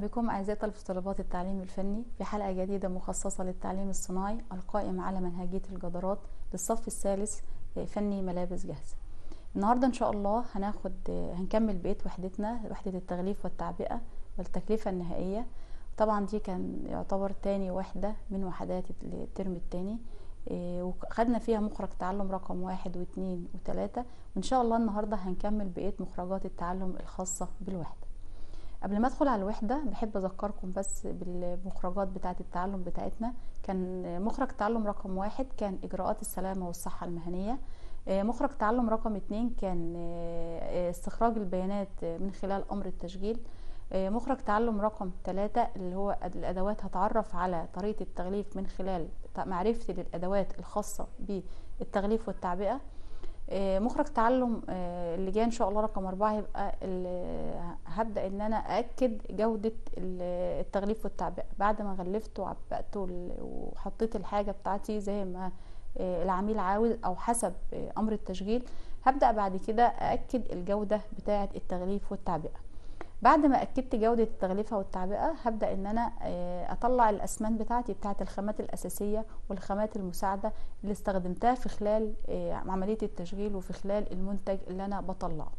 بكم أعزائي طلبة طلبات التعليم الفني في حلقة جديدة مخصصة للتعليم الصناعي القائم على منهجية الجدارات للصف الثالث فني ملابس جاهزة. النهاردة إن شاء الله هناخد هنكمل بقية وحدتنا وحدة التغليف والتعبئة والتكلفة النهائية. طبعا دي كان يعتبر تاني وحدة من وحدات الترم التاني. وخدنا فيها مخرج تعلم رقم واحد واثنين وثلاثة وإن شاء الله النهاردة هنكمل بقية مخرجات التعلم الخاصة بالوحدة. قبل ما أدخل على الوحدة بحب أذكركم بس بالمخرجات بتاعة التعلم بتاعتنا. كان مخرج تعلم رقم واحد كان إجراءات السلامة والصحة المهنية. مخرج تعلم رقم اتنين كان استخراج البيانات من خلال أمر التشغيل. مخرج تعلم رقم ثلاثة اللي هو الأدوات هتعرف على طريقة التغليف من خلال معرفتي للأدوات الخاصة بالتغليف والتعبئة. مخرج تعلم اللي جاي إن شاء الله رقم أربعة هيبقى هبدأ إن أنا أأكد جودة التغليف والتعبئة. بعد ما غلفت وعبأت وحطيت الحاجة بتاعتي زي ما العميل عاوز أو حسب أمر التشغيل هبدأ بعد كده أأكد الجودة بتاعة التغليف والتعبئة. بعد ما أكدت جودة التغليفه والتعبئة هبدأ إن أنا أطلع الاسمان بتاعتي بتاعه الخامات الأساسية والخامات المساعدة اللي استخدمتها في خلال عملية التشغيل وفي خلال المنتج اللي أنا بطلعه.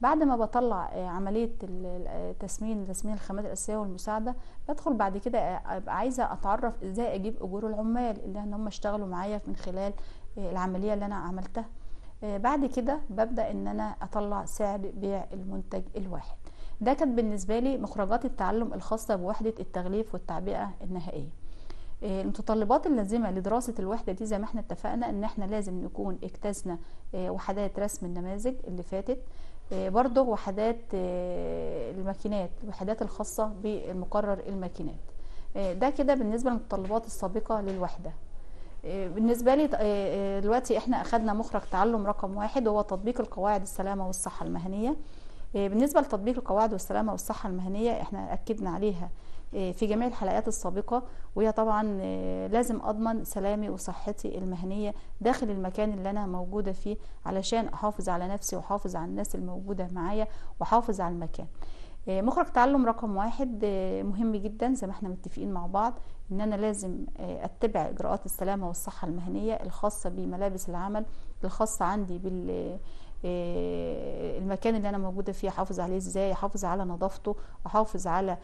بعد ما بطلع عملية التسمين تسمين الخامات الأساسية والمساعدة بدخل بعد كده أبقى عايزة أتعرف إزاي أجيب أجور العمال اللي هم اشتغلوا معايا من خلال العملية اللي أنا عملتها. بعد كده ببدأ إن أنا أطلع سعر بيع المنتج الواحد. ده كانت بالنسبة لي مخرجات التعلم الخاصة بوحدة التغليف والتعبئة النهائية. المتطلبات اللازمة لدراسة الوحدة دي زي ما إحنا اتفقنا ان إحنا لازم نكون اجتزنا وحدات رسم النماذج اللي فاتت برضه وحدات الماكينات الوحدات الخاصة بالمقرر الماكينات. ده كده بالنسبة للمتطلبات السابقة للوحدة. بالنسبة لي دلوقتي إحنا اخدنا مخرج تعلم رقم واحد وهو تطبيق القواعد السلامة والصحة المهنية. بالنسبة لتطبيق القواعد والسلامة والصحة المهنية إحنا أكدنا عليها في جميع الحلقات السابقة وهي طبعا لازم أضمن سلامي وصحتي المهنية داخل المكان اللي أنا موجودة فيه علشان أحافظ على نفسي وأحافظ على الناس الموجودة معايا وأحافظ على المكان. مخرج تعلم رقم واحد مهم جدا زي ما إحنا متفقين مع بعض إن أنا لازم أتبع إجراءات السلامة والصحة المهنية الخاصة بملابس العمل الخاصة عندي بال المكان اللي أنا موجودة فيه أحافظ عليه إزاي أحافظ على نظافته أحافظ على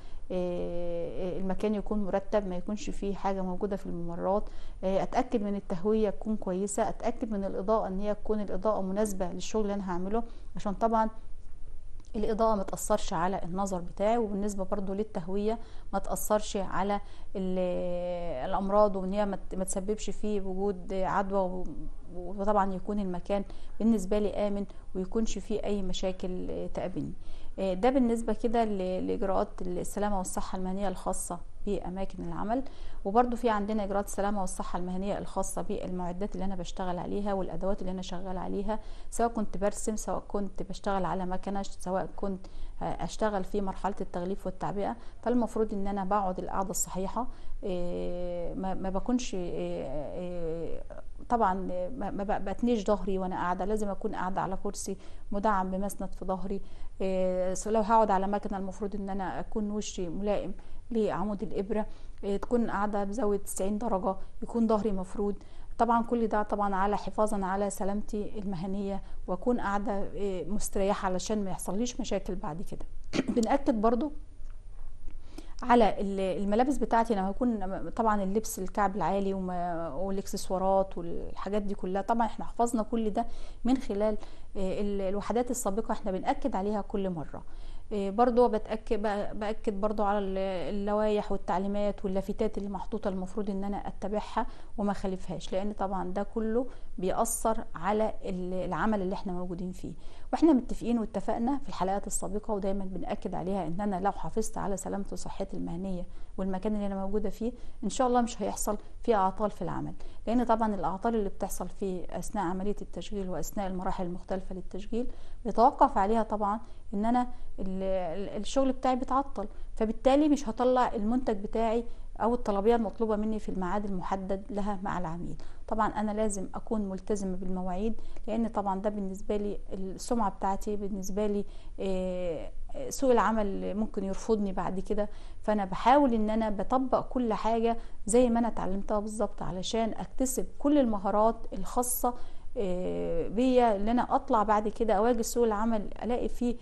المكان يكون مرتب ما يكونش فيه حاجة موجودة في الممرات. أتأكد من التهوية تكون كويسة أتأكد من الإضاءة إن هي تكون الإضاءة مناسبة للشغل اللي أنا هعمله عشان طبعا الإضاءة ما تأثرش على النظر بتاعي وبالنسبة برضو للتهوية ما تأثرش على الأمراض وإن هي ما تسببش فيه وجود عدوى وطبعا يكون المكان بالنسبة لي آمن ويكونش فيه أي مشاكل تقابلني. ده بالنسبة كده لإجراءات السلامة والصحة المهنية الخاصة. باماكن العمل. وبرده في عندنا إجراءات السلامة والصحة المهنية الخاصة بالمعدات اللي أنا بشتغل عليها والأدوات اللي أنا شغال عليها سواء كنت برسم سواء كنت بشتغل على مكنة سواء كنت أشتغل في مرحلة التغليف والتعبئة. فالمفروض إن أنا بقعد القعدة الصحيحة ما بكونش طبعا ما بتنيش ظهري وأنا قاعدة. لازم أكون قاعدة على كرسي مدعم بمسند في ظهري لو هقعد على مكنة المفروض إن أنا أكون وشي ملائم. لعمود الإبرة تكون قاعدة بزاوية 90 درجة يكون ظهري مفرود. طبعا كل ده طبعا على حفاظا على سلامتي المهنية وأكون قاعدة مستريحة علشان ما يحصليش مشاكل بعد كده. بنأكد برضو على الملابس بتاعتي لما يكون طبعا اللبس الكعب العالي والإكسسوارات والحاجات دي كلها. طبعا إحنا حفظنا كل ده من خلال الوحدات السابقة إحنا بنأكد عليها كل مرة. برضو بتأكد بأكد برضو على اللوائح والتعليمات واللافتات اللي محطوطة المفروض إن أنا أتبعها وما خالفهاش لأن طبعا ده كله بيأثر على العمل اللي إحنا موجودين فيه. وإحنا متفقين واتفقنا في الحلقات السابقة ودايما بنأكد عليها إن أنا لو حافظت على سلامتي وصحتي المهنية والمكان اللي أنا موجودة فيه إن شاء الله مش هيحصل فيه أعطال في العمل. لأن طبعا الأعطال اللي بتحصل في أثناء عملية التشغيل وأثناء المراحل المختلفة للتشغيل بيتوقف عليها طبعا إن أنا الشغل بتاعي بيتعطل. فبالتالي مش هطلع المنتج بتاعي أو الطلبية المطلوبة مني في الميعاد المحدد لها مع العميل. طبعا أنا لازم أكون ملتزمه بالمواعيد لأن طبعا ده بالنسبة لي السمعة بتاعتي بالنسبة لي سوق العمل ممكن يرفضني بعد كده. فأنا بحاول إن أنا بطبق كل حاجة زي ما أنا اتعلمتها بالظبط علشان أكتسب كل المهارات الخاصة آه، بيا اللي أنا أطلع بعد كده أواجه سوق العمل ألاقي فيه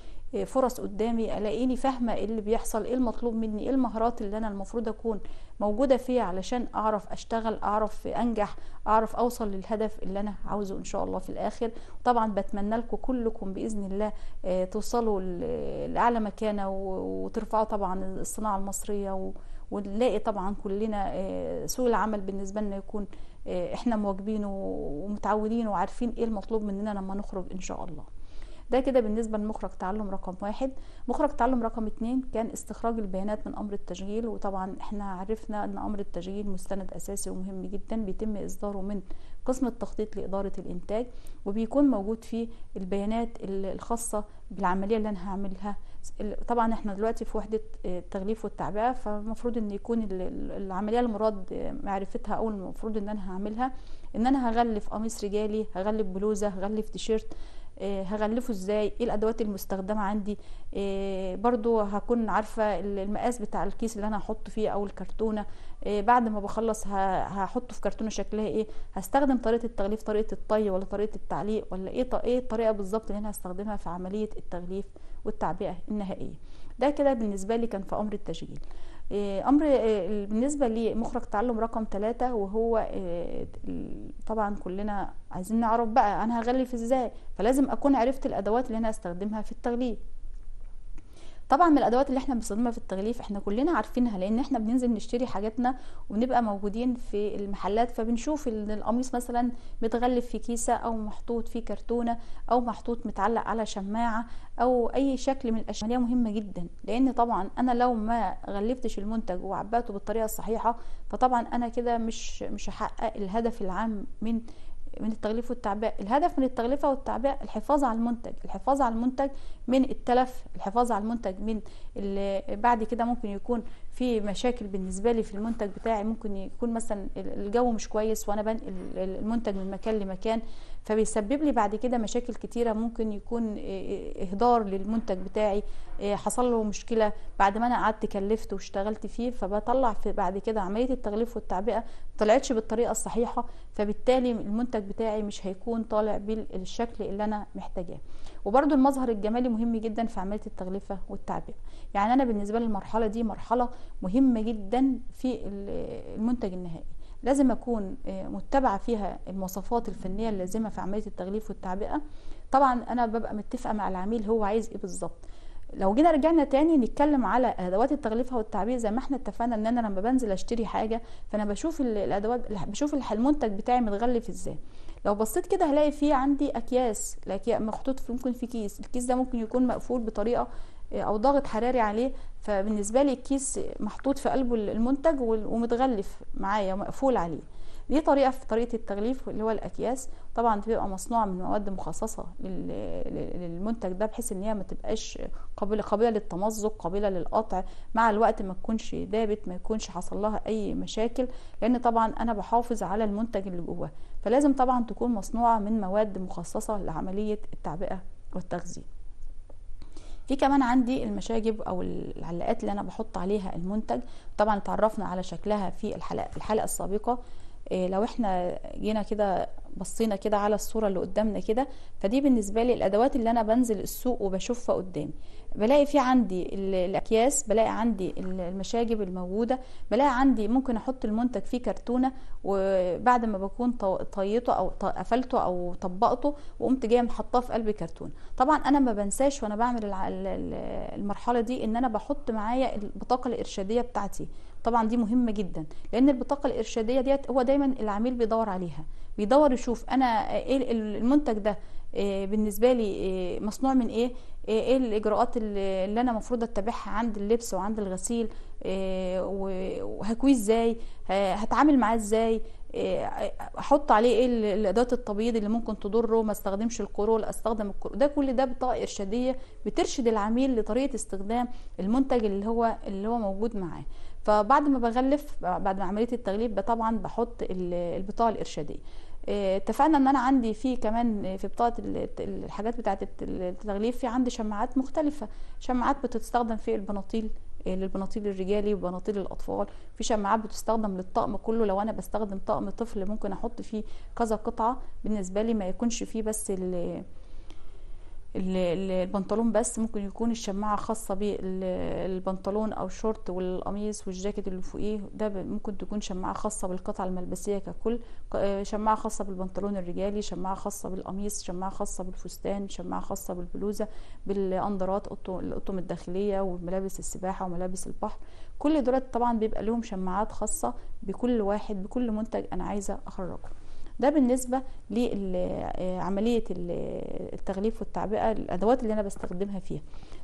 فرص قدامي ألاقيني فاهمة إيه اللي بيحصل إيه المطلوب مني إيه المهارات اللي أنا المفروض أكون موجودة فيها علشان أعرف أشتغل أعرف أنجح أعرف أوصل للهدف اللي أنا عاوزه إن شاء الله في الآخر. طبعا بتمنى لكم كلكم بإذن الله آه، توصلوا لأعلى مكانة وترفعوا طبعا الصناعة المصرية ونلاقي طبعا كلنا سوق العمل بالنسبة لنا يكون إحنا مواجبينه ومتعودين وعارفين إيه المطلوب مننا لما نخرج إن شاء الله. ده كده بالنسبة لمخرج تعلم رقم واحد. مخرج تعلم رقم اتنين كان استخراج البيانات من أمر التشغيل وطبعا إحنا عرفنا أن أمر التشغيل مستند أساسي ومهم جدا بيتم إصداره من قسم التخطيط لإدارة الإنتاج وبيكون موجود فيه البيانات الخاصة بالعملية اللي أنا هعملها. طبعا إحنا دلوقتي في وحدة التغليف والتعبئة فالمفروض إن يكون العملية المراد معرفتها أو المفروض إن أنا هعملها إن أنا هغلف قميص رجالي هغلف بلوزة هغلف تيشيرت آه، هغلفه إزاي؟ إيه الأدوات المستخدمة عندي؟ آه، برضو هكون عارفة المقاس بتاع الكيس اللي أنا هحط فيه أو الكرتونة. آه، بعد ما بخلص هحطه في كرتونة شكلها إيه؟ هستخدم طريقة التغليف طريقة الطي ولا طريقة التعليق ولا إيه إيه الطريقة بالظبط اللي أنا هستخدمها في عملية التغليف والتعبئة النهائية؟ ده كده بالنسبة لي كان في أمر التشغيل. آه، أمر آه، بالنسبة لمخرج تعلم رقم ثلاثة وهو آه، طبعا كلنا عايزين نعرف بقى أنا هغلف إزاي فلازم أكون عرفت الأدوات اللي أنا هستخدمها في التغليف طبعا من الأدوات اللي إحنا بنستخدمها في التغليف إحنا كلنا عارفينها لأن إحنا بننزل نشتري حاجاتنا وبنبقى موجودين في المحلات فبنشوف إن القميص مثلا متغلف في كيسة أو محطوط في كرتونة أو محطوط متعلق على شماعة أو أي شكل من الأشياء. مهمة جدا لأن طبعا أنا لو ما غلفتش المنتج وعبأته بالطريقة الصحيحة فطبعا أنا كده مش مش هحقق الهدف العام من من التغليف والتعبئة. الهدف من التغليفه والتعبئة الحفاظ على المنتج. الحفاظ على المنتج من التلف. الحفاظ على المنتج من بعد كده ممكن يكون في مشاكل بالنسبة لي في المنتج بتاعي ممكن يكون مثلا الجو مش كويس وأنا بنقل المنتج من مكان لمكان فبيسبب لي بعد كده مشاكل كتيرة ممكن يكون إهدار للمنتج بتاعي حصل له مشكلة بعد ما أنا قعدت كلفت واشتغلت فيه فبطلع في بعد كده عملية التغليف والتعبئة طلعتش بالطريقة الصحيحة فبالتالي المنتج بتاعي مش هيكون طالع بالشكل اللي أنا محتاجاه. وبرده المظهر الجمالي مهم جدا في عملية التغليفة والتعبئه يعني أنا بالنسبة لي المرحلة دي مرحلة مهمة جدا في المنتج النهائي. لازم أكون آه، متبعة فيها المواصفات الفنية اللازمة في عملية التغليف والتعبئة. طبعا أنا ببقى متفقة مع العميل هو عايز إيه بالظبط. لو جينا رجعنا تاني نتكلم على أدوات التغليف والتعبئه زي ما إحنا اتفقنا إن أنا لما بنزل أشتري حاجة فأنا بشوف الأدوات بشوف المنتج بتاعي متغلف إزاي. لو بصيت كده هلاقي فيه عندي أكياس محطوط في ممكن في كيس الكيس ده ممكن يكون مقفول بطريقة آه، أو ضغط حراري عليه فبالنسبة لي الكيس محطوط في قلبه المنتج ومتغلف معايا مقفول عليه. دي طريقة في طريقة التغليف اللي هو الأكياس؟ طبعا بتبقى مصنوعه من مواد مخصصة للمنتج ده بحيث إن هي ما تبقاش قابلة قابلة للتمزق قابلة للقطع مع الوقت ما تكونش دابت ما يكونش حصل لها أي مشاكل لأن طبعا أنا بحافظ على المنتج اللي جواه. فلازم طبعا تكون مصنوعة من مواد مخصصة لعملية التعبئة والتخزين في كمان عندي المشاجب أو العلاقات اللي أنا بحط عليها المنتج. طبعا اتعرفنا على شكلها في الحلقة الحلقة السابقة. لو إحنا جينا كده بصينا كده على الصورة اللي قدامنا كده فدي بالنسبة لي الأدوات اللي أنا بنزل السوق وبشوفها قدامي. بلاقي في عندي الأكياس بلاقي عندي المشاجب الموجودة بلاقي عندي ممكن أحط المنتج في كرتونة وبعد ما بكون طيته أو قفلته أو طبقته وقمت جاية محطاه في قلب كرتونه طبعا أنا ما بنساش وأنا بعمل المرحلة دي إن أنا بحط معايا البطاقة الإرشادية بتاعتي. طبعا دي مهمة جدا لأن البطاقة الإرشادية ديت هو دايما العميل بيدور عليها بيدور يشوف أنا إيه المنتج ده إيه بالنسبة لي إيه مصنوع من إيه؟ إيه الإجراءات اللي أنا المفروض أتبعها عند اللبس وعند الغسيل؟ وهكويه إزاي؟ هتعامل معاه إزاي؟ أحط عليه إيه الادوات التبييض اللي ممكن تضره؟ ما أستخدمش الكرول أستخدم الكرول ده كل ده بطاقة إرشادية بترشد العميل لطريقة استخدام المنتج اللي هو اللي هو موجود معاه. فبعد ما بغلف بعد ما عملية التغليف طبعا بحط البطاقة الإرشادية. آه، اتفقنا إن أنا عندي في كمان في بطاقة ال- الحاجات بتاعة التغليف في عندي شماعات مختلفة. شماعات بتستخدم في البناطيل آه، للبناطيل الرجالي وبناطيل الأطفال. في شماعات بتستخدم للطقم كله. لو أنا بستخدم طقم طفل ممكن أحط فيه كذا قطعة. بالنسبة لي ما يكونش فيه بس البنطلون بس ممكن يكون الشماعة خاصة بالبنطلون أو الشورت والقميص والجاكيت اللي فوقيه ده ممكن تكون شماعة خاصة بالقطعة الملبسية ككل آه، شماعة خاصة بالبنطلون الرجالي شماعة خاصة بالقميص شماعة خاصة بالفستان شماعة خاصة بالبلوزة بالأندرات أطو- الأطقم الداخلية وملابس السباحة وملابس البحر. كل دول طبعا بيبقى لهم شماعات خاصة بكل واحد بكل منتج أنا عايزة أخرجه. ده بالنسبة لعملية التغليف والتعبئة الأدوات اللي أنا بستخدمها فيها.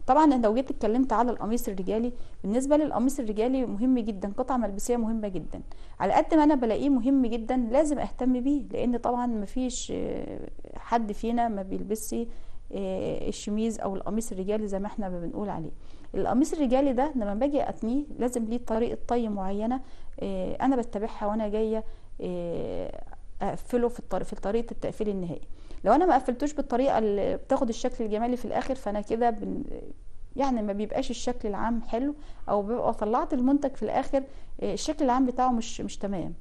طبعا لو جيت اتكلمت على القميص الرجالي بالنسبة للقميص الرجالي مهم جدا قطعة ملبسية مهمة جدا. على قد ما أنا بلاقيه مهم جدا لازم أهتم بيه لأن طبعا مفيش آه، حد فينا ما بيلبسش آه، الشميز أو القميص الرجالي زي ما إحنا بنقول عليه. القميص الرجالي ده لما باجي أتنيه لازم ليه طريقة طي معينة آه، أنا بتبعها وأنا جاية آه، أقفله في الطريق في طريقة التقفيل النهائي. لو أنا ما قفلتوش بالطريقة اللي بتاخد الشكل الجمالي في الآخر فأنا كده بن... يعني ما بيبقاش الشكل العام حلو أو بيبقى طلعت المنتج في الآخر آه، الشكل العام بتاعه مش مش تمام.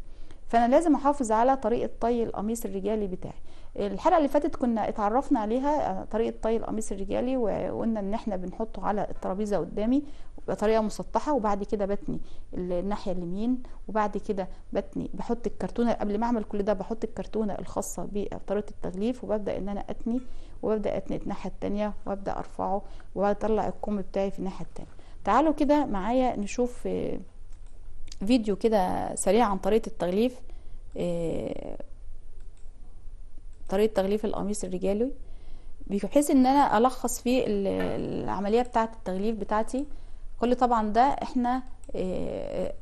فأنا لازم أحافظ على طريقة طي القميص الرجالي بتاعي. الحلقة اللي فاتت كنا اتعرفنا عليها آه، طريقة طي القميص الرجالي وقلنا إن إحنا بنحطه على الترابيزة قدامي بطريقة مسطحة وبعد كده بتني الناحية اليمين وبعد كده بتني بحط الكرتونة قبل ما أعمل كل ده بحط الكرتونة الخاصة بطريقة التغليف وببدأ إن أنا أتني وببدأ أتني الناحية التانية وأبدأ أرفعه واطلع الكم بتاعي في الناحية التانية. تعالوا كده معايا نشوف آه، فيديو كده سريع عن طريقة التغليف آه، طريقة تغليف القميص الرجالي بحيث إن أنا ألخص فيه ال- العملية بتاعة التغليف بتاعتي. كل طبعا ده إحنا آه،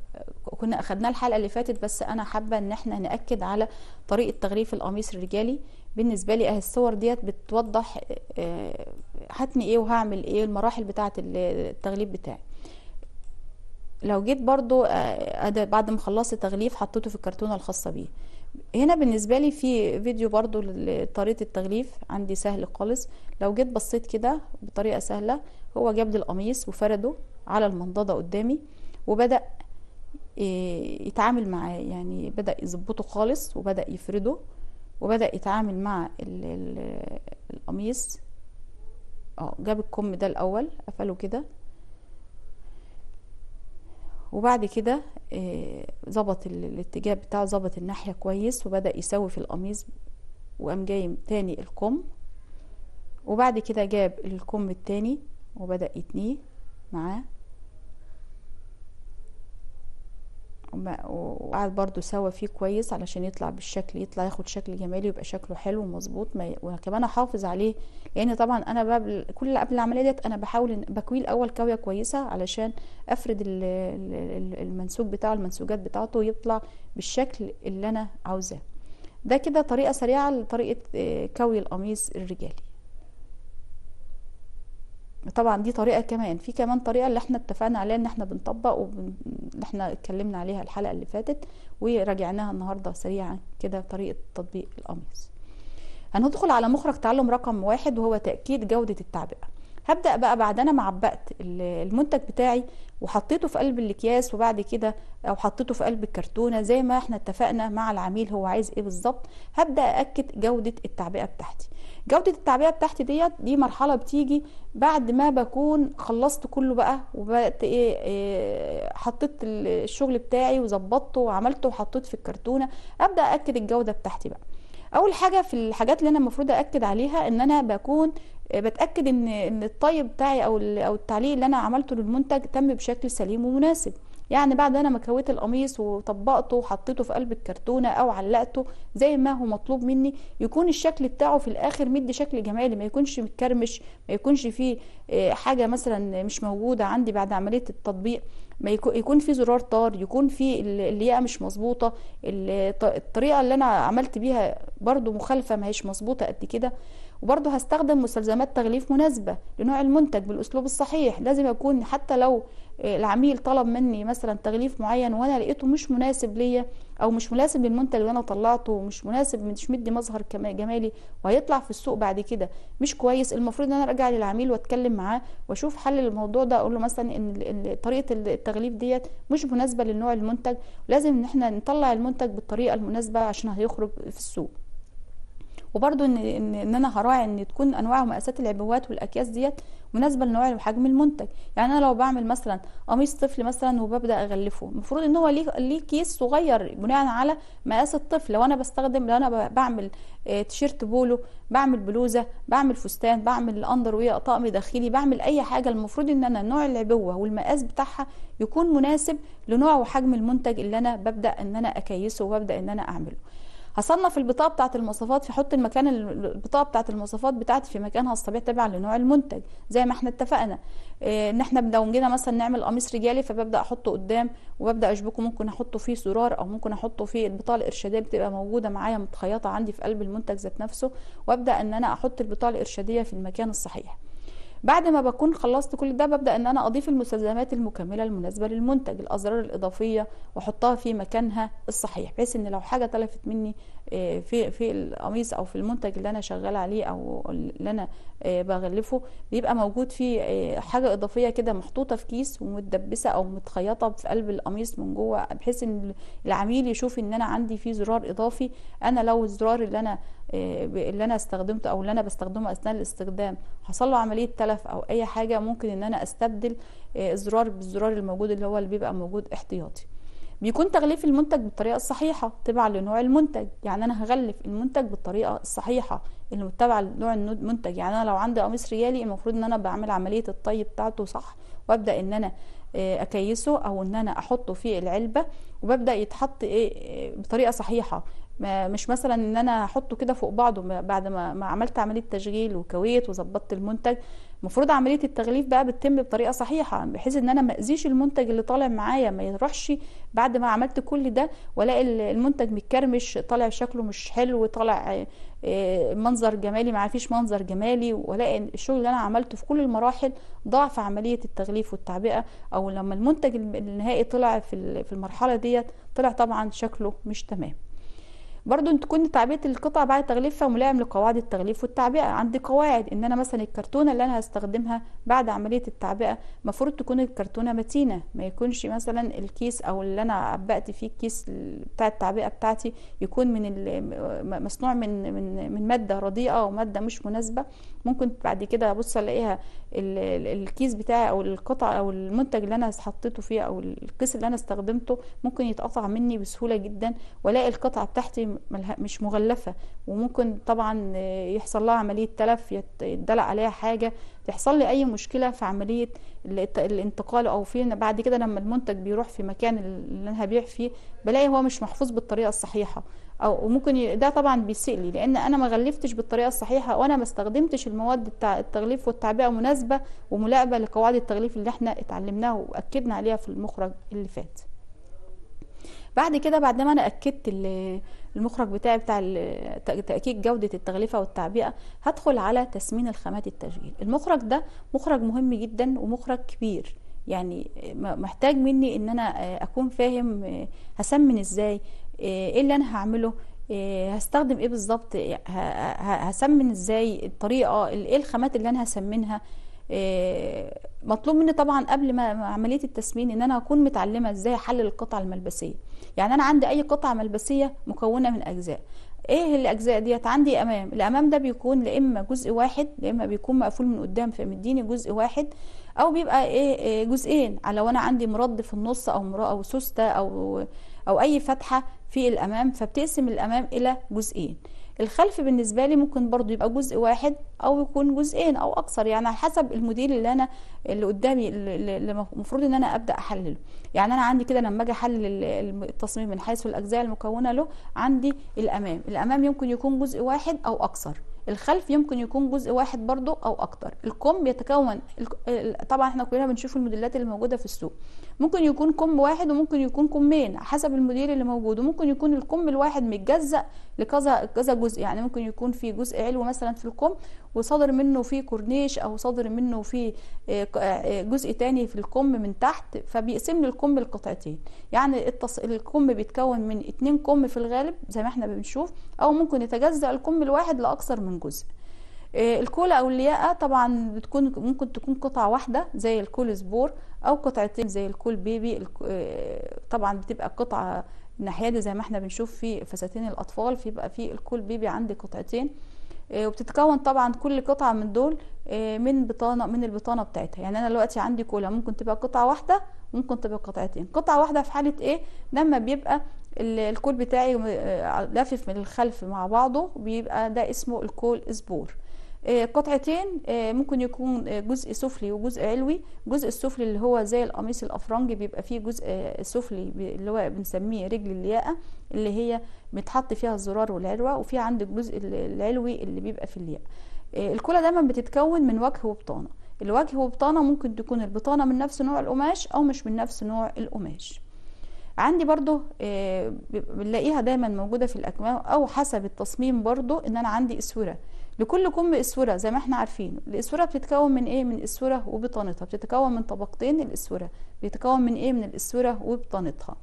كنا أخدناه الحلقة اللي فاتت بس أنا حابة إن إحنا نأكد على طريقة تغليف القميص الرجالي. بالنسبة لي أهي الصور ديت بتوضح آه، هتني إيه وهعمل إيه المراحل بتاعة التغليف بتاعي. لو جيت برضو آه، بعد ما خلصت تغليف حطيته في الكرتونة الخاصة بيه. هنا بالنسبة لي في فيديو برضو لطريقة التغليف عندي سهل خالص. لو جيت بصيت كده بطريقة سهلة هو جاب لي القميص وفرده. على المنضدة قدامي وبدأ إيه، يتعامل معاه يعني بدأ يظبطه خالص وبدأ يفرده وبدأ يتعامل مع ال- ال- القميص. آه جاب الكم ده الأول قفله كده. وبعد كده آه، ظبط ال- الاتجاه بتاعه ظبط الناحية كويس وبدأ يسوي في القميص وقام جاي تاني الكم. وبعد كده جاب الكم التاني وبدأ يتنيه معاه وما- وقعد برضو سوا فيه كويس علشان يطلع بالشكل يطلع ياخد شكل جمالي ويبقى شكله حلو ومظبوط وكمان أحافظ عليه. لأن طبعا أنا كل قبل العملية ديت أنا بحاول إن بكويه الأول كويه كويسة علشان أفرد ال- ال- ال- المنسوج بتاعه المنسوجات بتاعته ويطلع بالشكل اللي أنا عاوزاه. ده كده طريقة سريعة لطريقة آه، كوي القميص الرجالي. طبعا دي طريقة كمان. في كمان طريقة اللي إحنا اتفقنا عليها ان إحنا بنطبق وبن... اللي إحنا اتكلمنا عليها الحلقة اللي فاتت وراجعناها النهارده سريعا كده طريقة تطبيق القميص. هندخل على مخرج تعلم رقم واحد وهو تأكيد جودة التعبئة. هبدأ بقى بعد أنا ما عبأت ال- المنتج بتاعي وحطيته في قلب الأكياس وبعد كده أو حطيته في قلب الكرتونة زي ما إحنا اتفقنا مع العميل هو عايز إيه بالظبط هبدأ أأكد جودة التعبئة بتاعتي. جودة التعبئة بتاعتي ديت دي مرحلة بتيجي بعد ما بكون خلصت كله بقى وبقت إيه, إيه حطيت الشغل بتاعي وظبطته وعملته وحطيت في الكرتونة أبدأ أأكد الجودة بتاعتي بقى. أول حاجة في الحاجات اللي أنا المفروض اكد عليها إن أنا بكون بتأكد إن إن الطي بتاعي أو أو التعليق اللي أنا عملته للمنتج تم بشكل سليم ومناسب. يعني بعد أنا ما كويت القميص وطبقته وحطيته في قلب الكرتونة أو علقته زي ما هو مطلوب مني يكون الشكل بتاعه في الآخر مدي شكل جمالي ما يكونش متكرمش ما يكونش فيه آه، حاجة مثلا مش موجودة عندي بعد عملية التطبيق ما يكون في زرار طار يكون في ال- الياقة مش مظبوطة الط- الطريقة اللي أنا عملت بيها برضو مخالفة ما هيش مظبوطة قد كده. وبرضو هستخدم مستلزمات تغليف مناسبة لنوع المنتج بالأسلوب الصحيح لازم يكون حتى لو العميل طلب مني مثلا تغليف معين وأنا لقيته مش مناسب ليا أو مش مناسب للمنتج اللي أنا طلعته ومش مناسب مش مدي مظهر جمالي وهيطلع في السوق بعد كده. مش كويس. المفروض إن أنا أرجع للعميل وأتكلم معاه وأشوف حل للموضوع ده أقول له مثلا إن طريقة التغليف ديت مش مناسبة للنوع المنتج. لازم إن إحنا نطلع المنتج بالطريقة المناسبة عشان هيخرج في السوق. وبرده ان ان, أنا هراعي إن تكون أنواع ومقاسات العبوات والأكياس ديت مناسبة لنوع وحجم المنتج. يعني أنا لو بعمل مثلا قميص طفل مثلا وببدأ أغلفه المفروض إن هو ليه ليه كيس صغير بناء على مقاس الطفل. لو أنا بستخدم لو أنا بعمل تيشيرت بولو بعمل بلوزة بعمل فستان بعمل أندر وير طقم داخلي بعمل أي حاجة المفروض إن أنا نوع العبوة والمقاس بتاعها يكون مناسب لنوع وحجم المنتج اللي أنا ببدأ إن أنا أكيسه وببدأ إن أنا أعمله. هصنف البطاقة بتاعة المواصفات في حط المكان البطاقة بتاعة المواصفات بتاعتي في مكانها الطبيعي تبع لنوع المنتج زي ما إحنا اتفقنا. إيه إن إحنا لو جينا مثلا نعمل قميص رجالي فببدأ أحطه قدام وببدأ أشبكه ممكن أحطه فيه زرار أو ممكن أحطه فيه البطاقة الإرشادية بتبقى موجودة معايا متخيطة عندي في قلب المنتج ذات نفسه وأبدأ إن أنا أحط البطاقة الإرشادية في المكان الصحيح. بعد ما بكون خلصت كل ده ببدأ إن أنا أضيف المستلزمات المكملة المناسبة للمنتج الأزرار الإضافية وأحطها في مكانها الصحيح بحيث إن لو حاجة تلفت مني في في القميص أو في المنتج اللي أنا شغالة عليه أو اللي أنا بغلفه بيبقى موجود فيه حاجة إضافية كده محطوطة في كيس ومتدبسة أو متخيطة في قلب القميص من جوه بحيث إن العميل يشوف إن أنا عندي فيه زرار إضافي. أنا لو الزرار اللي أنا اللي أنا استخدمته أو اللي أنا بستخدمه أثناء الاستخدام حصل له عملية تلف أو أي حاجة ممكن إن أنا أستبدل الزرار بالزرار الموجود اللي هو اللي بيبقى موجود احتياطي. بيكون تغليف المنتج بالطريقة الصحيحة تبع لنوع المنتج. يعني أنا هغلف المنتج بالطريقة الصحيحة اللي متبعه لنوع المنتج يعني أنا لو عندي قميص رجالي المفروض إن أنا بعمل عملية الطي بتاعته صح وأبدأ إن أنا أكيسه أو إن أنا أحطه في العلبة وببدأ يتحط إيه بطريقة صحيحة. مش مثلا إن أنا أحطه كده فوق بعضه. بعد ما عملت عملية تشغيل وكويت وظبطت المنتج المفروض عملية التغليف بقى بتتم بطريقة صحيحة بحيث إن أنا ما اذيش المنتج اللي طالع معايا ما يروحش بعد ما عملت كل ده وألاقي المنتج متكرمش طالع شكله مش حلو طالع منظر جمالي ما فيش منظر جمالي وألاقي الشغل اللي أنا عملته في كل المراحل ضاع في عملية التغليف والتعبئة أو لما المنتج النهائي طلع في المرحلة ديت طلع طبعا شكله مش تمام. برضو تكون تعبئه القطع بعد تغليفها ملائم لقواعد التغليف والتعبئة. عندي قواعد ان أنا مثلا الكرتونة اللي أنا هستخدمها بعد عملية التعبئة المفروض تكون الكرتونة متينة ما يكونش مثلا الكيس أو اللي أنا عبأت فيه الكيس بتاع التعبئة بتاعتي يكون من مصنوع من من من مادة رديئة أو ماده مش مناسبة. ممكن بعد كده أبص ألاقيها الكيس بتاعي أو القطع أو المنتج اللي أنا حطيته فيه أو الكيس اللي أنا استخدمته ممكن يتقطع مني بسهولة جدا وألاقي القطعة بتاعتي مش مغلفة. وممكن طبعا يحصل لها عملية تلف يتدلق عليها حاجة تحصل لي أي مشكلة في عملية الانتقال أو في بعد كده لما المنتج بيروح في مكان اللي أنا هبيع فيه بلاقي هو مش محفوظ بالطريقة الصحيحة. أو ممكن ده طبعا بيسيء لي لأن أنا ما غلفتش بالطريقة الصحيحة وأنا ما استخدمتش المواد بتاع التغليف والتعبئة مناسبة وملائمه لقواعد التغليف اللي إحنا اتعلمناها وأكدنا عليها في المخرج اللي فات. بعد كده بعد ما أنا أكدت المخرج بتاعي بتاع تأكيد جودة التغليفة والتعبئة هدخل على تسمين الخامات التشغيل. المخرج ده مخرج مهم جدا ومخرج كبير. يعني محتاج مني إن أنا أكون فاهم هسمن إزاي إيه اللي أنا هعمله؟ هستخدم إيه بالظبط؟ هسمن إزاي؟ الطريقة إيه الخامات اللي أنا هسمنها؟ مطلوب مني طبعا قبل ما عملية التسمين إن أنا أكون متعلمة إزاي أحلل القطعه الملبسية. يعني أنا عندي أي قطعة ملبسية مكونة من أجزاء. إيه الأجزاء ديت؟ عندي أمام. الأمام ده بيكون لا إما جزء واحد لا إما بيكون مقفول من قدام فمديني جزء واحد. أو بيبقى إيه جزئين. لو أنا عندي مرد في النص أو أو سوستة أو أو أي فتحة في الأمام فبتقسم الأمام إلى جزئين. الخلف بالنسبة لي ممكن برضو يبقى جزء واحد أو يكون جزئين أو أكثر يعني على حسب الموديل اللي أنا اللي قدامي اللي المفروض إن أنا أبدأ أحلله. يعني أنا عندي كده لما أجي أحلل التصميم من حيث الأجزاء المكونة له عندي الأمام. الأمام يمكن يكون جزء واحد أو أكثر الخلف يمكن يكون جزء واحد برضو أو أكتر. الكم بيتكون طبعا إحنا كلنا بنشوف الموديلات اللي موجودة في السوق. ممكن يكون كم واحد وممكن يكون كمين حسب الموديل اللي موجود وممكن يكون الكم الواحد متجزأ لكذا كذا جزء. يعني ممكن يكون في جزء علو مثلا في الكم وصادر منه في كورنيش أو صادر منه في جزء تاني في الكم من تحت فبيقسم لي الكم لقطعتين يعني التص... الكم بيتكون من اتنين كم في الغالب زي ما إحنا بنشوف أو ممكن يتجزأ الكم الواحد لأكثر من جزء. الكولا أو الياقة طبعا بتكون ممكن تكون قطعة واحدة زي الكول سبور أو قطعتين زي الكول بيبي. طبعا بتبقى قطعة الناحيه دي زي ما إحنا بنشوف في فساتين الأطفال في في الكول بيبي عندي قطعتين. وبتتكون طبعا كل قطعة من دول من بطانه من البطانة بتاعتها. يعني أنا دلوقتي عندي كولا ممكن تبقى قطعة واحدة ممكن تبقى قطعتين. قطعة واحدة في حالة إيه؟ لما بيبقى الكول بتاعي لافف من الخلف مع بعضه بيبقى ده اسمه الكول سبور. قطعتين ممكن يكون جزء سفلي وجزء علوي. الجزء السفلي اللي هو زي القميص الأفرنجي بيبقى فيه جزء سفلي اللي هو بنسميه رجل الياقة اللي هي متحط فيها الزرار والعروة وفي عندك الجزء العلوي اللي بيبقى في الياقة. الكولا دايما بتتكون من وجه وبطانة. الوجه وبطانة ممكن تكون البطانة من نفس نوع القماش أو مش من نفس نوع القماش. عندي برضو بنلاقيها دايما موجودة في الأكمام أو حسب التصميم برضو إن أنا عندي إسورة لكل كم إسورة زي ما إحنا عارفين. الإسورة بتتكون من إيه؟ من إسورة وبطانتها بتتكون من طبقتين الإسورة بتتكون من إيه؟ من الإسورة وبطانتها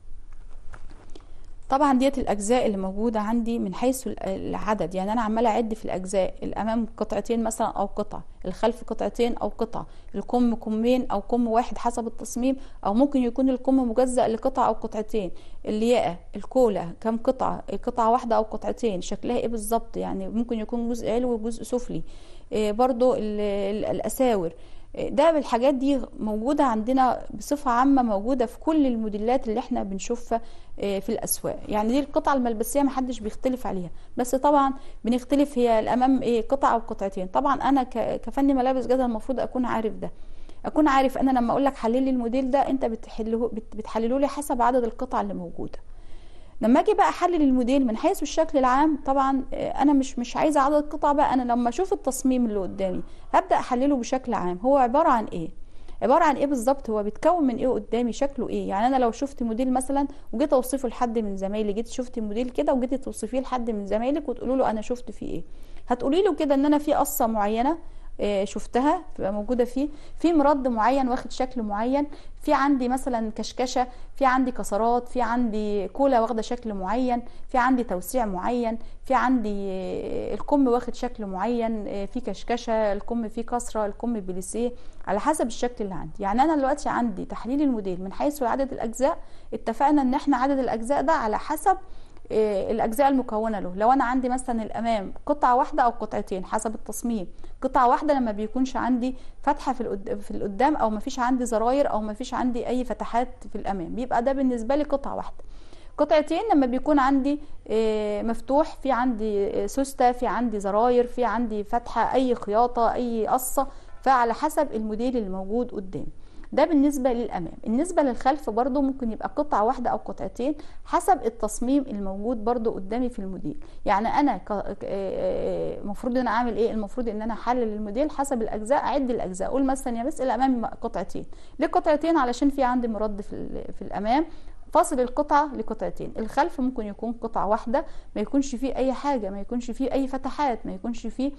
طبعا ديت الأجزاء اللي موجودة عندي من حيث العدد. يعني أنا عمالة أعد في الأجزاء. الأمام قطعتين مثلا أو قطعة. الخلف قطعتين أو قطعة. الكم كمين أو كم واحد حسب التصميم. أو ممكن يكون الكم مجزأ لقطعة أو قطعتين. الياقه الكولا كم قطعة؟ قطعة واحدة أو قطعتين. شكلها إيه بالظبط؟ يعني ممكن يكون جزء علوي وجزء سفلي. إيه برضو الأساور. ده بالحاجات دي موجودة عندنا بصفة عامة موجودة في كل الموديلات اللي إحنا بنشوفها في الأسواق. يعني دي القطعة الملبسية محدش بيختلف عليها. بس طبعا بنختلف هي الأمام إيه قطعة أو قطعتين. طبعا أنا كفني ملابس جزء المفروض أكون عارف ده. أكون عارف أنا لما أقول لك حلل الموديل ده أنت بتحله بتحلله لي حسب عدد القطع اللي موجودة. لما أجي بقى احلل الموديل من حيث الشكل العام طبعا أنا مش مش عايزة عدد قطع بقى أنا لما أشوف التصميم اللي قدامي هبدأ احلله بشكل عام. هو عبارة عن إيه؟ عبارة عن إيه بالظبط؟ هو بيتكون من إيه قدامي؟ شكله إيه؟ يعني أنا لو شفت موديل مثلا وجيت اوصفه لحد من زمايلي جيت شفت موديل كده وجيت توصفيه لحد من زمايلك وتقولوا له أنا شفت فيه إيه؟ هتقولي له كده إن أنا في قصة معينة شفتها موجودة فيه. في مرد معين واخد شكل معين. في عندي مثلا كشكشة في عندي كسرات في عندي كولا واخدة شكل معين في عندي توسيع معين في عندي الكم واخد شكل معين في كشكشة الكم فيه كسرة الكم بليسيه على حسب الشكل اللي عندي. يعني أنا دلوقتي عندي تحليل الموديل من حيث عدد الأجزاء اتفقنا إن إحنا عدد الأجزاء ده على حسب الأجزاء المكونة له. لو أنا عندي مثلا الأمام قطعة واحدة أو قطعتين حسب التصميم قطعة واحدة لما بيكونش عندي فتحة في في القدام أو ما فيش عندي زراير أو ما فيش عندي أي فتحات في الأمام بيبقى ده بالنسبة لي قطعة واحدة. قطعتين لما بيكون عندي مفتوح في عندي سوستة في عندي زراير في عندي فتحة أي خياطة أي قصة فعلى حسب الموديل اللي موجود قدامي ده بالنسبة للأمام. بالنسبة للخلف برضو ممكن يبقى قطعة واحدة أو قطعتين حسب التصميم الموجود برضو قدامي في الموديل. يعني أنا المفروض أن أنا أعمل إيه؟ المفروض أن أنا أحلل الموديل حسب الأجزاء أعد الأجزاء. أقول مثلا يا بس الأمام قطعتين. ليه قطعتين علشان في عندي مرد في, في الأمام. فاصل القطعة لقطعتين. الخلف ممكن يكون قطعة واحدة ما يكونش فيه أي حاجة ما يكونش فيه أي فتحات ما يكونش فيه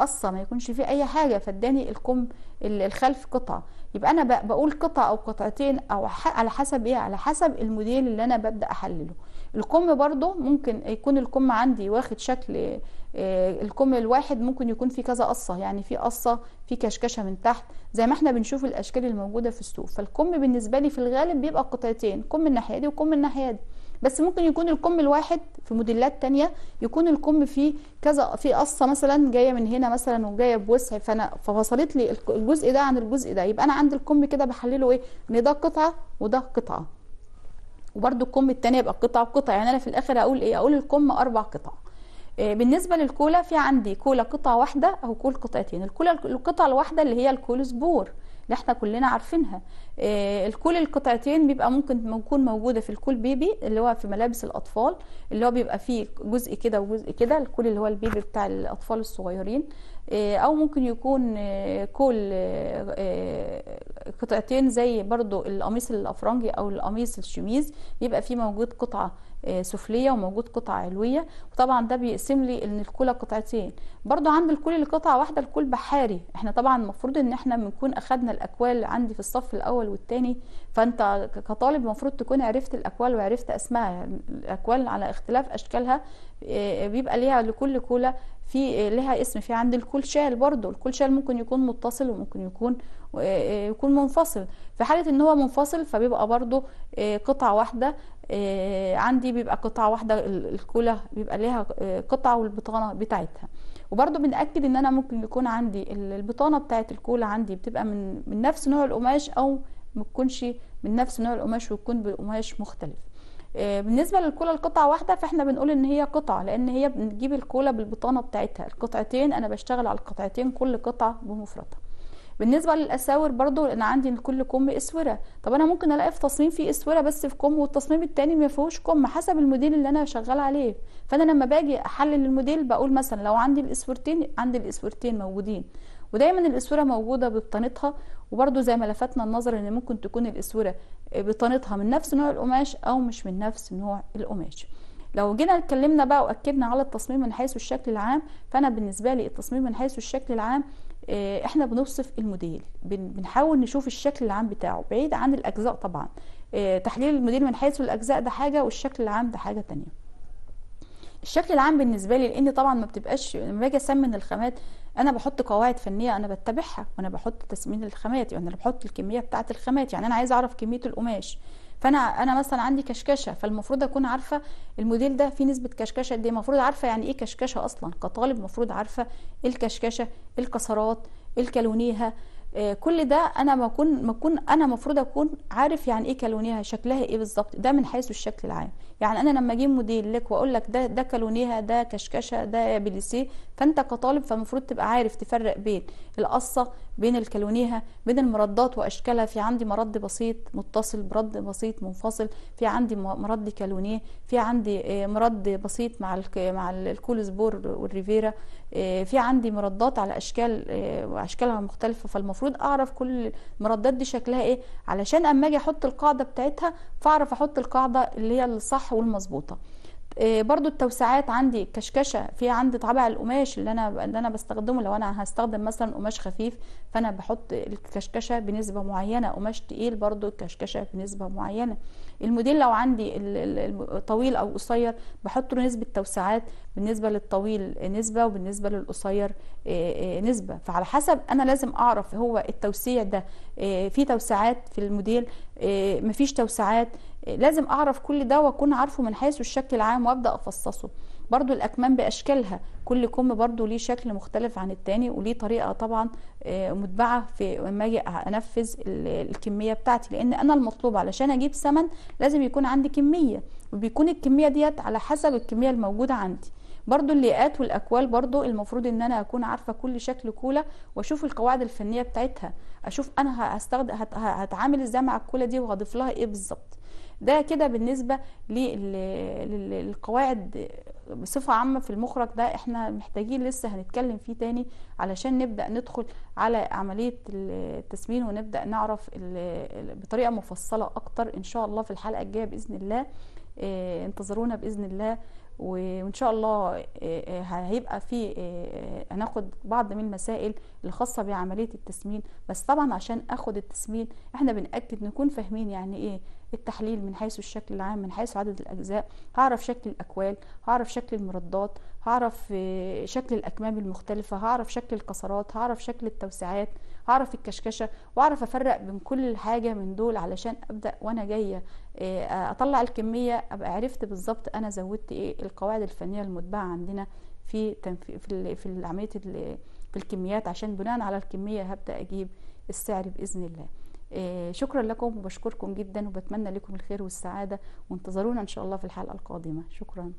قصة ما يكونش فيه أي حاجة فاداني الكم الخلف قطعة. يبقى أنا بقول قطعة أو قطعتين أو على حسب إيه؟ على حسب الموديل اللي أنا ببدأ أحلله. الكم برضو ممكن يكون الكم عندي واخد شكل الكم الواحد ممكن يكون في كذا قصة. يعني في قصة في كشكشة من تحت زي ما إحنا بنشوف الأشكال الموجودة في السوق. فالكم بالنسبة لي في الغالب بيبقى قطعتين كم الناحية دي وكم الناحية دي. بس ممكن يكون الكم الواحد في موديلات تانية يكون الكم فيه كذا في قصة مثلا جاية من هنا مثلا وجاية بوسع فأنا ففصلت لي الجزء ده عن الجزء ده. يبقى أنا عندي الكم كده بحلله إيه؟ إن ده قطعة وده قطعة. وبرده الكم التاني يبقى قطعة وقطعة. يعني أنا في الآخر أقول إيه؟ أقول الكم أربع قطع. بالنسبة للكولا في عندي كولا قطعة واحدة أو كول قطعتين. الكولا القطعة الواحدة اللي هي الكول سبور. اللي إحنا كلنا عارفينها. آه، الكول القطعتين بيبقى ممكن تكون موجودة في الكول بيبي اللي هو في ملابس الأطفال اللي هو بيبقى فيه جزء كده وجزء كده الكول اللي هو البيبي بتاع الأطفال الصغيرين. أو ممكن يكون آه، كول آه، آه، قطعتين زي برضو القميص الأفرنجي أو القميص الشميز بيبقى فيه موجود قطعة آه، سفلية وموجود قطعة علوية وطبعا ده بيقسم لي إن الكوله قطعتين. برضو عند الكول اللي قطعة واحدة الكول بحاري. إحنا طبعا المفروض إن إحنا بنكون أخدنا الأكوال عندي في الصف الأول والثاني فأنت كطالب المفروض تكون عرفت الأكوال وعرفت يعني الأكوال على اختلاف أشكالها آه، بيبقى ليها لكل كولة في لها اسم في عند الكول شال برضو الكول شال ممكن يكون متصل وممكن يكون آه، يكون منفصل. في حالة إن هو منفصل فبيبقى برضو آه، قطعة واحدة آه، عندي بيبقى قطعة واحدة ال- الكولة بيبقى ليها آه، قطعة والبطانة بتاعتها. وبرضو بنأكد إن أنا ممكن يكون عندي ال- البطانة بتاعت الكولة عندي بتبقى من من نفس نوع القماش أو ما تكونش من نفس نوع القماش ويكون بقماش مختلف. آه، بالنسبة للكولا القطعة واحدة فإحنا بنقول إن هي قطعة لأن هي بنجيب الكولا بالبطانة بتاعتها. القطعتين أنا بشتغل على القطعتين كل قطعة بمفردها. بالنسبة للأساور برضو أنا عندي لكل كم أسورة. طب أنا ممكن ألاقي في تصميم فيه أسورة بس في كم والتصميم التاني ما فيهوش كم حسب الموديل اللي أنا شغال عليه. فأنا لما باجي أحلل الموديل بقول مثلا لو عندي الأسورتين عندي الأسورتين موجودين. ودايما الأسورة موجودة ببطانتها وبرضو زي ما لفتنا النظر إن ممكن تكون الأسورة بطانتها من نفس نوع القماش أو مش من نفس نوع القماش. لو جينا اتكلمنا بقى وأكدنا على التصميم من حيث الشكل العام فأنا بالنسبة لي التصميم من حيث الشكل العام آه، إحنا بنوصف الموديل. بن- بنحاول نشوف الشكل العام بتاعه بعيد عن الأجزاء طبعا. آه، تحليل الموديل من حيث الأجزاء ده حاجة والشكل العام ده حاجة تانية. الشكل العام بالنسبة لي لأن طبعا ما بتبقاش لما باجي أسمن الخامات أنا بحط قواعد فنية أنا بتبعها وأنا بحط تسمين الخامات يعني أنا بحط الكمية بتاعة الخامات يعني أنا عايزة أعرف كمية القماش. فأنا أنا مثلا عندي كشكشة فالمفروض أكون عارفة الموديل ده فيه نسبة كشكشة قد إيه المفروض عارفة يعني إيه كشكشة أصلا؟ كطالب المفروض عارفة إيه الكشكشة إيه الكسرات إيه الكالونيها. آه، كل ده أنا ما أكون ما أكون أنا المفروض أكون عارف يعني إيه كالونيها شكلها إيه بالظبط ده من حيث الشكل العام. يعني أنا لما أجيب موديل لك وأقول لك ده ده كالونيها ده كشكشة ده بليسيه فانت كطالب فالمفروض تبقى عارف تفرق بين القصة بين الكالونيها بين المردات وأشكالها. في عندي مرد بسيط متصل برد بسيط منفصل. في عندي مرد كالونيه. في عندي آه، مرد بسيط مع مع ال- الكولسبور والريفيرا. آه، في عندي مردات على أشكال آه، وأشكالها مختلفة. فالمفروض أعرف كل المردات دي شكلها إيه. علشان أما أجي أحط القاعدة بتاعتها فأعرف أحط القاعدة اللي هي الصح والمظبوطة. برضو التوسعات عندي كشكشة في عندي طابع القماش اللي أنا اللي أنا بستخدمه. لو أنا هستخدم مثلا قماش خفيف فأنا بحط الكشكشة بنسبة معينة. قماش تقيل برضو الكشكشة بنسبة معينة. الموديل لو عندي الطويل أو قصير بحط له نسبة توسعات بالنسبة للطويل نسبة وبالنسبة للقصير آه، آه، نسبة. فعلى حسب أنا لازم أعرف هو التوسيع ده آه، في توسعات في الموديل آه، مفيش توسعات آه، لازم أعرف كل ده وأكون عارفه من حيث الشكل العام وأبدأ أفصصه. برضو الأكمام بأشكالها. كل كم برضو ليه شكل مختلف عن التاني وليه طريقة طبعا آه، متبعة في لما أجي أنفذ ال- الكمية بتاعتي. لأن أنا المطلوب علشان أجيب ثمن لازم يكون عندي كمية وبيكون الكمية ديت على حسب الكمية الموجودة عندي. برضو اللياقات والأكوال برضو المفروض إن أنا أكون عارفة كل شكل كولا وأشوف القواعد الفنية بتاعتها. أشوف أنا هستخدم هت- هتعامل إزاي مع الكولا دي وهضيف لها إيه بالظبط. ده كده بالنسبة لل- لل- للقواعد بصفة عامة في المخرج ده إحنا محتاجين لسه هنتكلم فيه تاني علشان نبدأ ندخل على عملية التسمين ونبدأ نعرف بطريقة مفصلة أكتر إن شاء الله في الحلقة الجاية بإذن الله. إيه، انتظرونا بإذن الله. وإن شاء الله إيه، إيه، هيبقى في هناخد بعض من المسائل الخاصة بعملية التسمين. بس طبعا عشان آخد التسمين إحنا بنأكد نكون فاهمين يعني إيه. التحليل من حيث الشكل العام من حيث عدد الأجزاء هعرف شكل الاكوال هعرف شكل المردات هعرف إيه، شكل الأكمام المختلفة هعرف شكل الكسرات هعرف شكل التوسعات هعرف الكشكشة وأعرف أفرق بين كل حاجة من دول علشان أبدأ وأنا جاية إيه، أطلع الكمية أبقى عرفت بالظبط أنا زودت إيه القواعد الفنية المتبعة عندنا في في في عملية في الكميات عشان بناء على الكمية هبدأ أجيب السعر بإذن الله. شكرا لكم وبشكركم جدا وبتمنى لكم الخير والسعادة وانتظرونا إن شاء الله في الحلقة القادمة. شكرا.